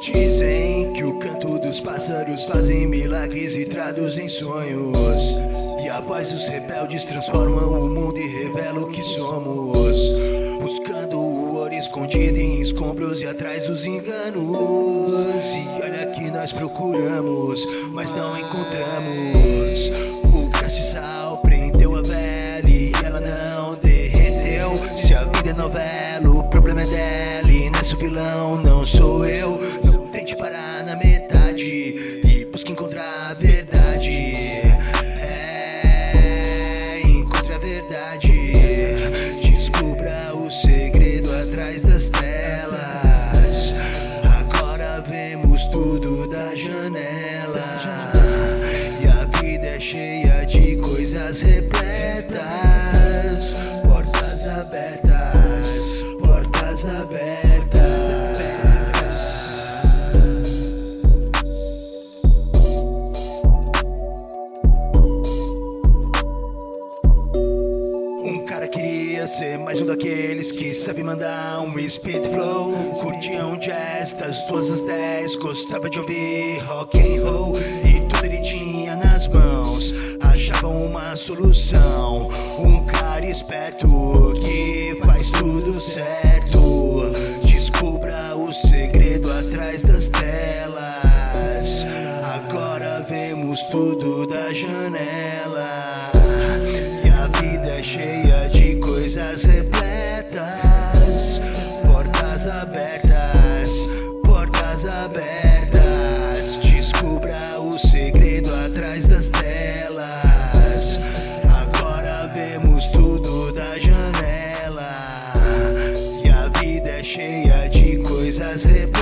Dizem que o canto dos pássaros fazem milagres e traduzem sonhos. E a voz dos rebeldes transformam o mundo e revela o que somos. Buscando o ouro escondido em escombros e atrás dos enganos. E olha que nós procuramos, mas não encontramos. O castiçal prendeu a velha e ela não derreteu. Se a vida é novela, o problema é dela e nessa o vilão não sou Um cara queria ser mais um daqueles que sabe mandar um speed flow. Curtia um jazz das duas às dez, gostava de ouvir rock and roll e tudo ele tinha nas mãos. Achava uma solução, um cara esperto que faz tudo certo. Descubra o segredo atrás das telas. Agora vemos tudo da janela. Portas abertas, portas abertas. Descubra o segredo atrás das telas. Agora vemos tudo da janela. E a vida é cheia de coisas repletas.